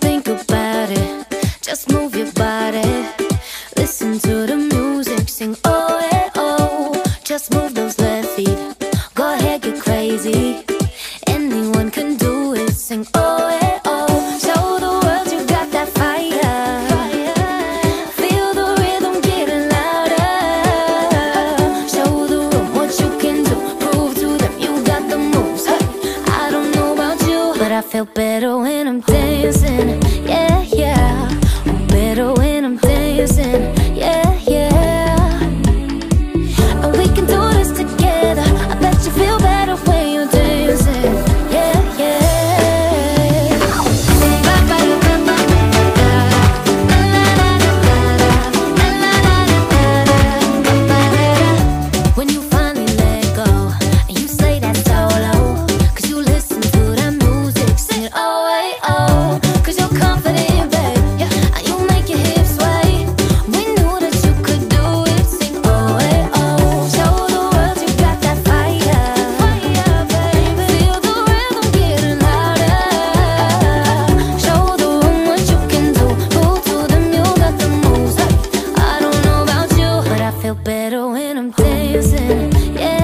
think about it. Just move your body. Listen to the music, sing oh eh oh. Just move those left feet. Go ahead, get crazy. feel better when I'm dancing. Yeah.